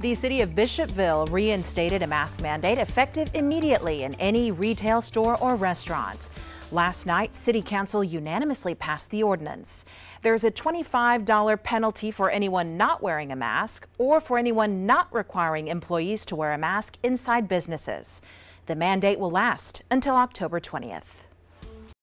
The city of Bishopville reinstated a mask mandate effective immediately in any retail store or restaurant. Last night, City Council unanimously passed the ordinance. There's a $25 penalty for anyone not wearing a mask or for anyone not requiring employees to wear a mask inside businesses. The mandate will last until October 20th.